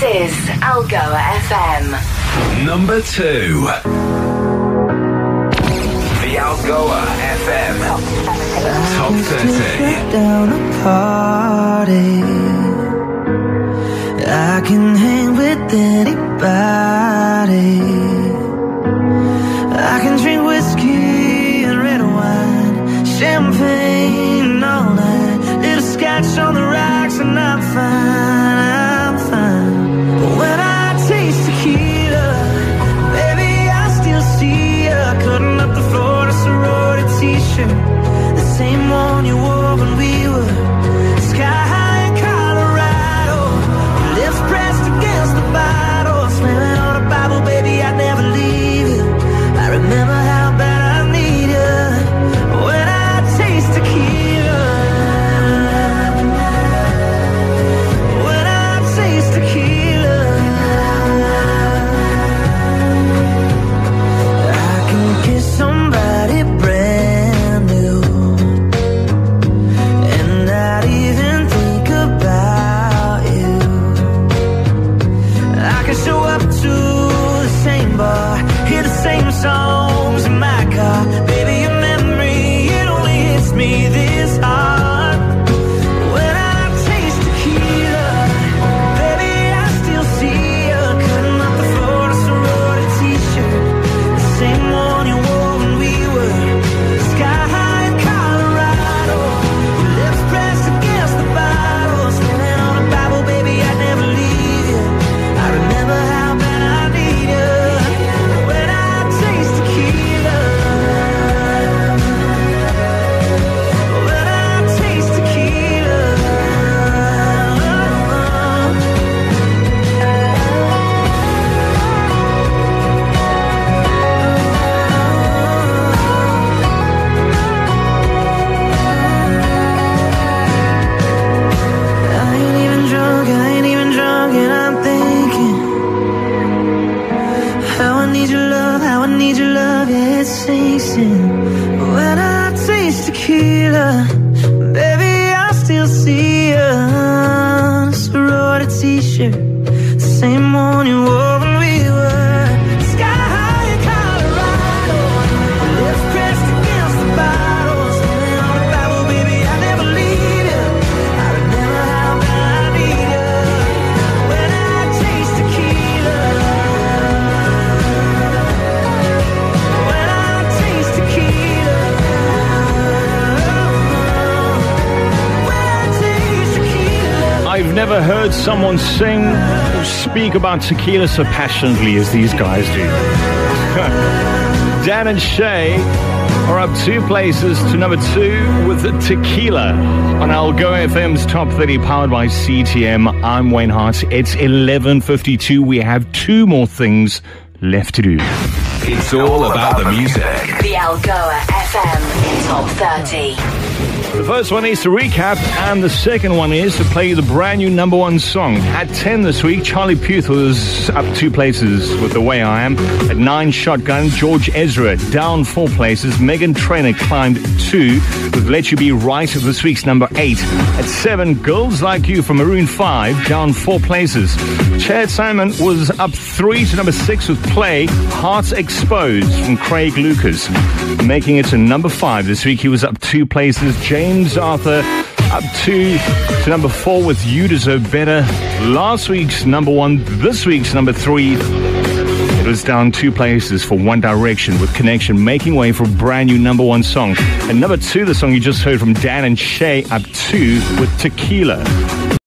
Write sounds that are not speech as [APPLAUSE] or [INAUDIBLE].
This is Algoa FM. Number two. The Algoa FM Top 30. down a party. I can hang with anybody. I can drink whiskey and red wine, champagne and all night. Little scotch on the rocks and I'm fine, The same one you wore same one you tequila. I've never heard someone sing or speak about tequila so passionately as these guys do. [LAUGHS] Dan and Shay are up two places to number two with the Tequila on Algoa FM's Top 30 powered by CTM. I'm Wayne Hart. It's 11.52. We have two more things left to do. It's all about the music. The Algoa FM Top 30. The first one is to recap, and the second one is to play the brand new number one song. At 10 this week, Charlie Puth was up two places with The Way I Am. At 9, Shotgun, George Ezra down four places. Meghan Trainor climbed two with Let You Be Right, of this week's number 8. At 7, Girls Like You from Maroon 5, down four places. Chad Simon was up three to number 6 with Play, Hearts Exposed from Craig Lucas. Making it to number 5 this week, he was up two places. James Arthur up two to number four with You Deserve Better. Last week's number one, this week's number three. It was down two places for One Direction with Connection making way for a brand new number one song. And number two, the song you just heard from Dan and Shay, up two with Tequila.